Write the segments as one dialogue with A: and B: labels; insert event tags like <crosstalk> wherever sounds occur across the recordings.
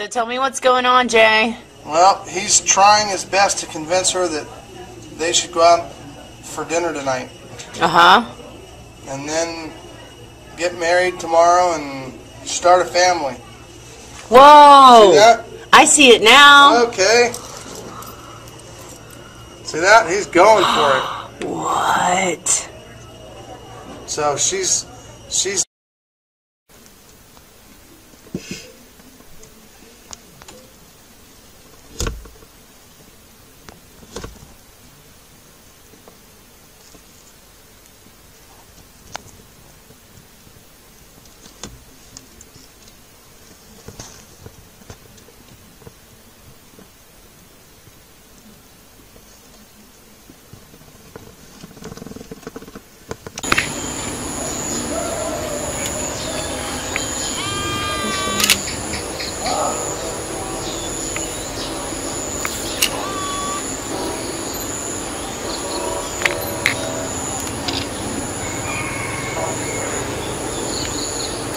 A: So tell me what's going on, Jay.
B: Well, he's trying his best to convince her that they should go out for dinner tonight.
A: Uh huh.
B: And then get married tomorrow and start a family.
A: Whoa!
B: See that?
A: I see it now.
B: Okay. See that? He's going for it. <gasps> What? So she's she's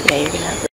A: Yeah, you're gonna have